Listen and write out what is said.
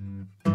Mm-hmm.